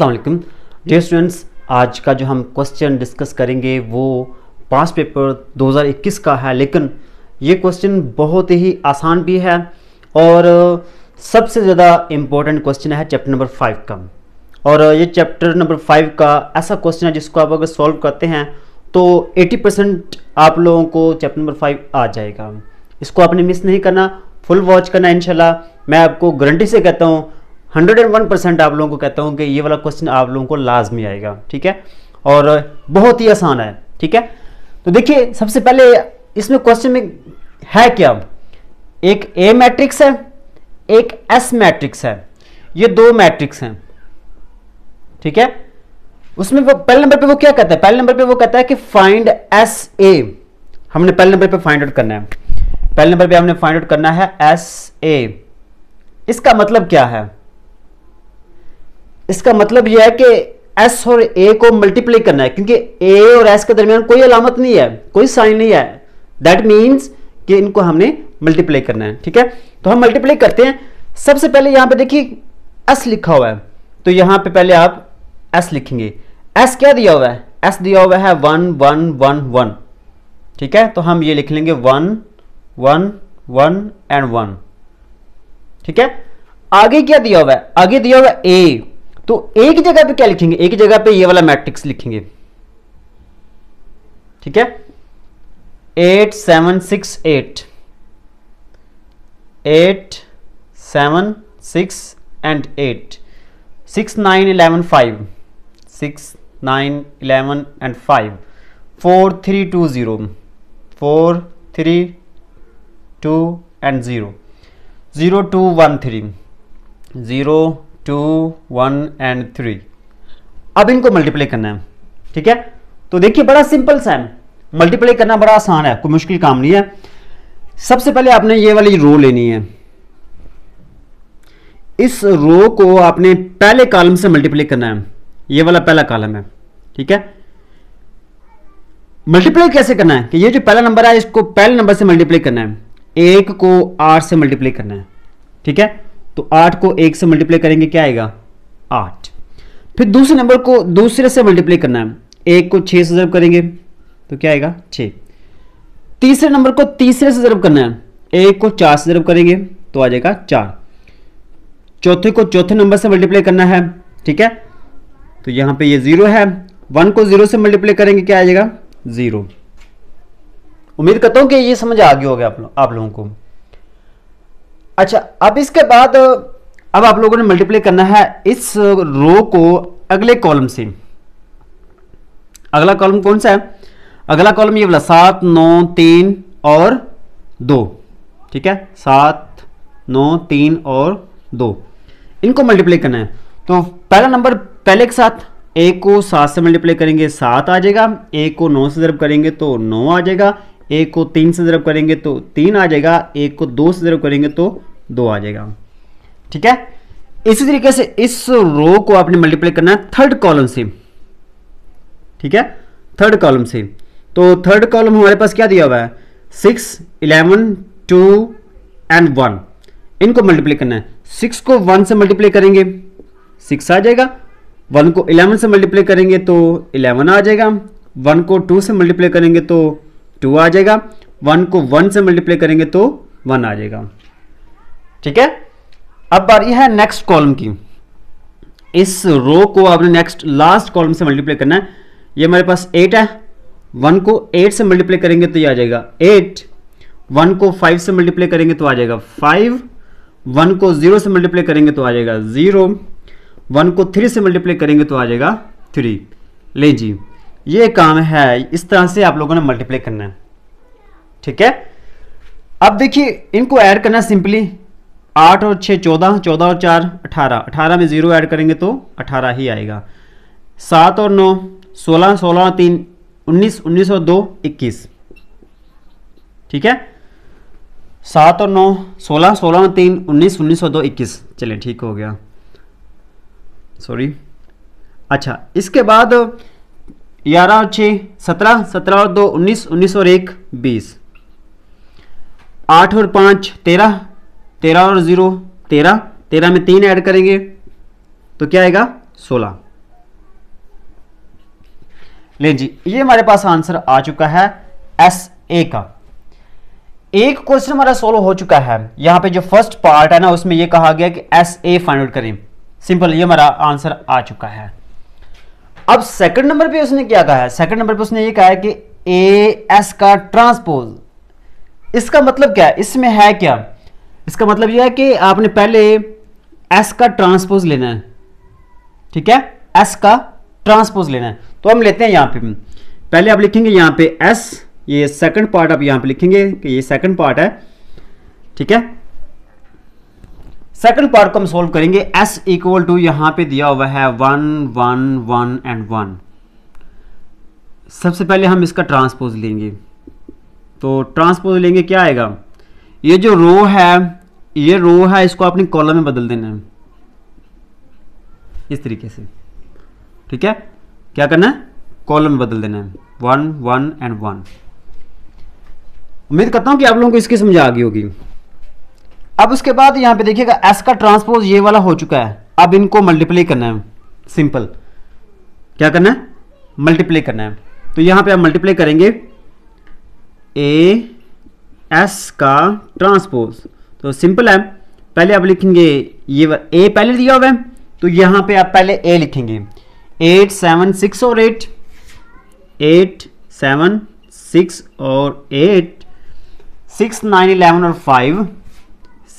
वालेकुम। Dear students आज का जो हम क्वेश्चन डिस्कस करेंगे वो पास पेपर 2021 का है, लेकिन ये क्वेश्चन बहुत ही आसान भी है और सबसे ज़्यादा इम्पोर्टेंट क्वेश्चन है चैप्टर नंबर फाइव का। और ये चैप्टर नंबर फाइव का ऐसा क्वेश्चन है जिसको आप अगर सॉल्व करते हैं तो 80 परसेंट आप लोगों को चैप्टर नंबर फाइव आ जाएगा। इसको आपने मिस नहीं करना फुल वॉच करना इनशाला मैं आपको गारंटी से कहता हूँ हंड्रेड एंड वन परसेंट आप लोगों को कहता हूँ कि ये वाला क्वेश्चन आप लोगों को लाजमी आएगा, ठीक है? और बहुत ही आसान है, ठीक है? तो देखिए, सबसे पहले इसमें क्वेश्चन में है क्या? एक ए मैट्रिक्स है, एक एस मैट्रिक्स है। ये दो मैट्रिक्स हैं। ठीक है? उसमें वो, पहले नंबर पे वो क्या कहता है? पहले नंबर पे वो कहता है कि फाइंड एस ए हमने पहले नंबर पे फाइंड आउट करना है। पहले नंबर पे हमने फाइंड आउट करना है एस ए इसका मतलब क्या है? इसका मतलब यह है कि एस और ए को मल्टीप्लाई करना है, क्योंकि ए और एस के दरमियान कोई अलामत नहीं है, कोई साइन नहीं है। दैट मीन्स कि इनको हमने मल्टीप्लाई करना है, ठीक है? तो हम मल्टीप्लाई करते हैं। सबसे पहले यहाँ पे देखिए एस लिखा हुआ है। तो यहाँ पे पहले आप एस लिखेंगे। एस क्या दिया हुआ है? एस दिया हुआ है वन वन वन वन। ठीक है? तो हम ये लिख लेंगे one one one and one. ठीक है? आगे क्या दिया हुआ है? आगे दिया हुआ ए तो एक जगह पे क्या लिखेंगे? एक जगह पे ये वाला मैट्रिक्स लिखेंगे। ठीक है? Eight seven six eight eight seven six and eight six nine eleven five six nine eleven and five four three two zero four three two and zero zero two one three zero two one and three अब इनको multiply करना है, ठीक है? तो देखिए, बड़ा simple सा है। मल्टीप्लाई करना बड़ा आसान है, कोई मुश्किल काम नहीं है। सबसे पहले आपने ये वाली रो लेनी है। इस रो को आपने पहले कॉलम से मल्टीप्लाई करना है। ये वाला पहला कॉलम है, ठीक है? मल्टीप्लाई कैसे करना है? कि ये जो पहला नंबर है इसको पहले नंबर से मल्टीप्लाई करना है। एक को आठ से मल्टीप्लाई करना है, ठीक है? तो आठ को एक से मल्टीप्लाई करेंगे, क्या आएगा? आठ। फिर दूसरे नंबर को दूसरे से मल्टीप्लाई करना है। एक को छह से जरब करेंगे तो क्या आएगा? छ तीसरे नंबर को तीसरे से जरब करना है। एक को चार से जरब करेंगे तो आ जाएगा चार। चौथे को चौथे नंबर से मल्टीप्लाई करना है, ठीक है? तो यहाँ पे ये ज़ीरो है। वन को ज़ीरो से मल्टीप्लाई करेंगे क्या आ जाएगा? ज़ीरो उम्मीद करता हूँ कि ये समझ आ गया होगा आप, आप लोगों को। अच्छा अब इसके बाद अब आप लोगों ने मल्टीप्लाई करना है इस रो को अगले कॉलम से। अगला कॉलम कौन सा है? अगला कॉलम ये वाला सात नौ तीन और दो। ठीक है? सात नौ तीन और दो। इनको मल्टीप्लाई करना है। तो पहला नंबर पहले के साथ, एक को सात से मल्टीप्लाई करेंगे, सात आ जाएगा। एक को नौ से जरब करेंगे तो नौ आ जाएगा। एक को तीन से ज़रब करेंगे तो तीन आ जाएगा। एक को दो से ज़रब करेंगे तो दो आ जाएगा। ठीक है? इसी तरीके से इस रो को आपने मल्टीप्लाई करना है थर्ड कॉलम से। ठीक है? थर्ड कॉलम से। तो थर्ड कॉलम हमारे पास क्या दिया हुआ है? Six eleven two and one इनको मल्टीप्लाई करना है। सिक्स को वन से मल्टीप्लाई करेंगे। सिक्स आ जाएगा। वन को इलेवन से मल्टीप्लाई करेंगे तो इलेवन आ जाएगा। वन को टू से मल्टीप्लाई करेंगे तो टू आ जाएगा। वन को वन से मल्टीप्लाई करेंगे तो वन आ जाएगा। ठीक है? अब बारी है नेक्स्ट कॉलम की। इस रो को आपने नेक्स्ट लास्ट कॉलम से मल्टीप्लाई करना है। ये हमारे पास एट है। वन को एट से मल्टीप्लाई करेंगे तो ये आ जाएगा एट वन को फाइव से मल्टीप्लाई करेंगे तो आ जाएगा फाइव वन को ज़ीरो से मल्टीप्लाई करेंगे तो आ जाएगा ज़ीरो वन को थ्री से मल्टीप्लाई करेंगे तो आ जाएगा थ्री ले जी. ये काम है, इस तरह से आप लोगों ने मल्टीप्लाई करना है. ठीक है? अब देखिए, इनको ऐड करना सिंपली आठ और छः चौदह चौदह और चार, अठारह. अठारह में ज़ीरो ऐड करेंगे तो अठारह ही आएगा. सात और नौ, सोलह सोलह और तीन, उन्नीस उन्नीस और दो, इक्कीस. ठीक है? सात और नौ, सोलह सोलह और तीन, उन्नीस उन्नीस और दो, इक्कीस. चलिए, ठीक हो गया. सॉरी अच्छा इसके बाद ग्यारह और छः सत्रह सत्रह और दो, उन्नीस उन्नीस और एक, बीस। आठ और पाँच, तेरह तेरह और ज़ीरो, तेरह। तेरह में तीन ऐड करेंगे तो क्या आएगा? सोलह। ले जी, ये हमारे पास आंसर आ चुका है एस ए का। एक क्वेश्चन हमारा सोल्व हो चुका है। यहाँ पे जो फ़र्स्ट पार्ट है ना, उसमें ये कहा गया कि एस ए फाइंड आउट करें। सिंपल, ये हमारा आंसर आ चुका है। अब सेकंड नंबर पे उसने क्या कहा है? सेकंड नंबर पे उसने ये कहा है कि ए एस का ट्रांसपोज इसका मतलब क्या है? इसमें है क्या? इसका मतलब यह है कि आपने पहले एस का ट्रांसपोज लेना है। ठीक है? एस का ट्रांसपोज लेना है। तो हम लेते हैं यहाँ पे। पहले आप लिखेंगे यहाँ पे एस ये सेकंड पार्ट आप यहाँ पे लिखेंगे कि ये सेकंड पार्ट है। ठीक है? सेकंड पार्ट को हम सोल्व करेंगे. एस इक्वल टू यहाँ पे दिया हुआ है one one one and one सबसे पहले हम इसका ट्रांसपोज लेंगे. तो ट्रांसपोज लेंगे क्या आएगा? ये जो रो है, ये रो है, इसको अपनी कॉलम में बदल देना है. इस तरीके से. ठीक है? क्या करना है? कॉलम में बदल देना है. वन वन एंड वन उम्मीद करता हूँ कि आप लोगों को इसकी समझ आ गई होगी. अब उसके बाद यहाँ पे देखिएगा एस का ट्रांसपोज ये वाला हो चुका है। अब इनको मल्टीप्लाई करना है। सिंपल क्या करना है? मल्टीप्लाई करना है। तो यहाँ पे आप मल्टीप्लाई करेंगे। ए एस का ट्रांसपोज तो सिंपल है। पहले आप लिखेंगे ये ए पहले दिया हुआ है। तो यहाँ पे आप पहले ए लिखेंगे। एट सेवन सिक्स और एट एट सेवन सिक्स और एट सिक्स नाइन इलेवन और five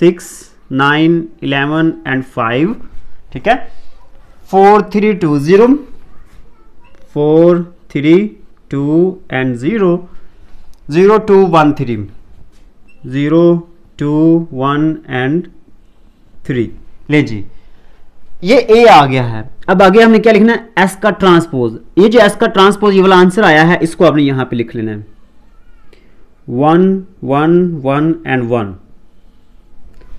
six, nine, eleven and five, ठीक है? Four, three, two, zero. Four, three, two and zero. Zero, two, one, three. Zero, two, one and three. ले जी। ये ए आ गया है। अब आगे हमने क्या लिखना है? एस का ट्रांसपोज। ये जो एस का ट्रांसपोज, ये वाला आंसर आया है, इसको आपने यहाँ पे लिख लेना है। One one one and one.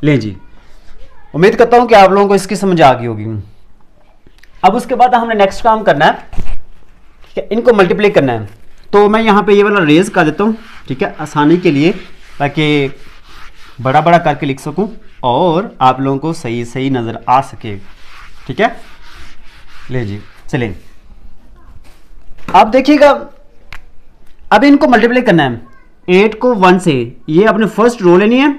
ले जी। उम्मीद करता हूँ कि आप लोगों को इसकी समझ आ गई होगी। अब उसके बाद हमने नेक्स्ट काम करना है है इनको मल्टीप्लाई करना है। तो मैं यहाँ पे ये वाला रेज कर देता हूँ, ठीक है? आसानी के लिए, ताकि बड़ा बड़ा करके लिख सकूँ, और आप लोगों को सही सही नज़र आ सके, ठीक है? ले जी चलिए आप देखिएगा, अब इनको मल्टीप्लाई करना है। एट को वन से, ये अपने फ़र्स्ट रो लेनी है।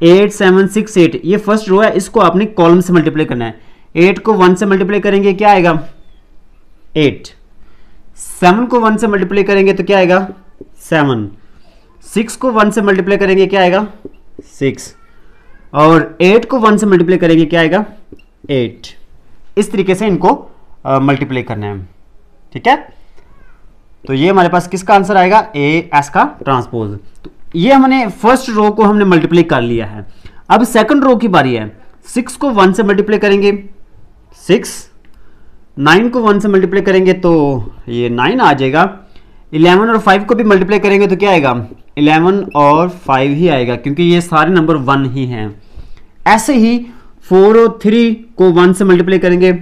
एट सेवन सिक्स एट ये फ़र्स्ट रो है, इसको आपने कॉलम से मल्टीप्लाई करना है। एट को वन से मल्टीप्लाई करेंगे, क्या आएगा? एट सेवन को वन से मल्टीप्लाई करेंगे तो क्या आएगा? सेवन सिक्स को वन से मल्टीप्लाई करेंगे, क्या आएगा? सिक्स और एट को वन से मल्टीप्लाई करेंगे, क्या आएगा? एट इस तरीके से इनको मल्टीप्लाई करना है। ठीक है? तो ये हमारे पास किसका आंसर आएगा? ए एस का ट्रांसपोज तो ये हमने फ़र्स्ट रो को हमने मल्टीप्लाई कर लिया है। अब सेकंड रो की बारी है। सिक्स को वन से मल्टीप्लाई करेंगे। सिक्स नाइन को वन से मल्टीप्लाई करेंगे तो ये नाइन आ जाएगा। इलेवन और फाइव को भी मल्टीप्लाई करेंगे तो क्या आएगा? इलेवन और फाइव ही आएगा, क्योंकि ये सारे नंबर वन ही हैं। ऐसे ही फोर और थ्री को वन से मल्टीप्लाई करेंगे।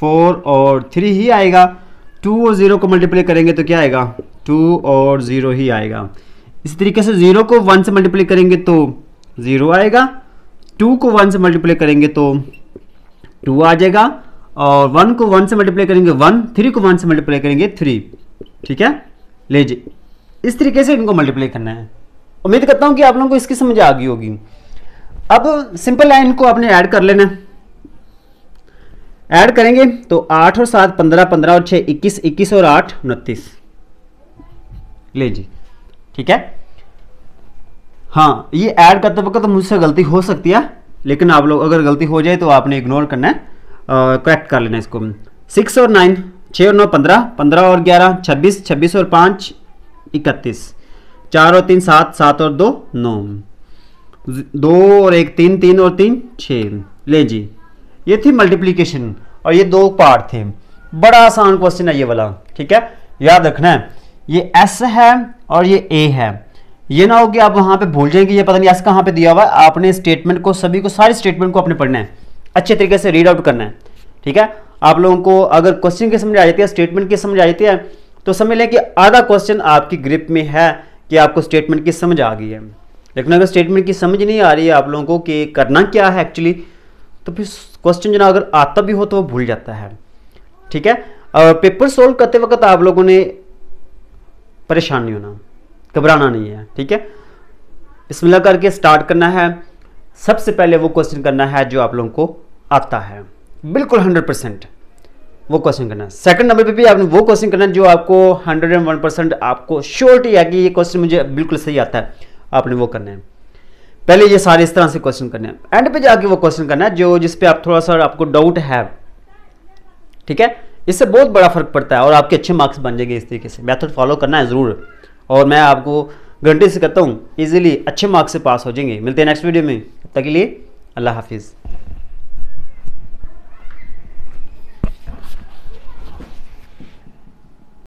फोर और थ्री ही आएगा। टू और ज़ीरो को मल्टीप्लाई करेंगे तो क्या आएगा? टू और ज़ीरो ही आएगा। इसी तरीके से ज़ीरो को वन से मल्टीप्लाई करेंगे तो ज़ीरो आएगा, टू को वन से मल्टीप्लाई करेंगे तो टू आ जाएगा, और वन को वन से मल्टीप्लाई करेंगे वन, थ्री को वन से मल्टीप्लाई करेंगे थ्री, ठीक है? ले जी इस तरीके से इनको मल्टीप्लाई करना है। उम्मीद करता हूँ कि आप लोगों को इसकी समझ आ गई होगी। अब सिंपल है इनको आपने ऐड कर लेना ऐड करेंगे तो आठ और सात, पंद्रह पंद्रह और छः इक्कीस इक्कीस और आठ, उनतीस। ले जी ठीक है? हाँ ये ऐड करते वक्त तो मुझसे गलती हो सकती है, लेकिन आप लोग अगर गलती हो जाए तो आपने इग्नोर करना है। करेक्ट कर लेना इसको। सिक्स और नाइन छः और नौ, पंद्रह पंद्रह और ग्यारह, छब्बीस छब्बीस और पाँच, इकतीस। चार और तीन, सात सात और दो, नौ। दो और एक, तीन तीन और तीन छ ले जी, ये थी मल्टीप्लीकेशन और ये दो पार्ट थे। बड़ा आसान क्वेश्चन है ये वाला, ठीक है? याद रखना है, ये एस है और ये ए है। ये ना हो कि आप वहाँ पे भूल जाएँगे ये पता नहीं एस कहाँ पे दिया हुआ है। आपने स्टेटमेंट को, सभी को, सारे स्टेटमेंट को अपने पढ़ना है। अच्छे तरीके से रीड आउट करना है। ठीक है? आप लोगों को अगर क्वेश्चन की समझ आ जाती है स्टेटमेंट की समझ आ जाती है तो समझ लें कि आधा क्वेश्चन आपकी ग्रिप में है कि आपको स्टेटमेंट की समझ आ गई है। लेकिन अगर स्टेटमेंट की समझ नहीं आ रही है आप लोगों को कि करना क्या है एक्चुअली तो फिर क्वेश्चन जो ना अगर आता भी हो तो वो भूल जाता है। ठीक है? और पेपर सोल्व करते वक्त आप लोगों ने परेशान नहीं होना, घबराना नहीं है, ठीक है? बिस्मिल्लाह करके स्टार्ट करना है। सबसे पहले वो क्वेश्चन करना है जो आप लोगों को आता है। बिल्कुल हंड्रेड परसेंट वो क्वेश्चन करना है। सेकंड नंबर पे भी आपने वो क्वेश्चन करना है जो आपको हंड्रेड एंड वन परसेंट आपको श्योरिटी है कि ये क्वेश्चन मुझे बिल्कुल सही आता है। आपने वो करना है। पहले ये सारे इस तरह से क्वेश्चन करने हैं। एंड पे जाके वो क्वेश्चन करना है जो जिस पे आप थोड़ा सा आपको डाउट है, ठीक है? इससे बहुत बड़ा फ़र्क पड़ता है और आपके अच्छे मार्क्स बन जाएँगे इस तरीके से। मैथड फॉलो करना है ज़रूर। और मैं आपको गारंटी से करता हूँ इजीली अच्छे मार्क्स से पास हो जाएँगे। मिलते हैं नेक्स्ट वीडियो में। तब तक के लिए अल्लाह हाफिज़।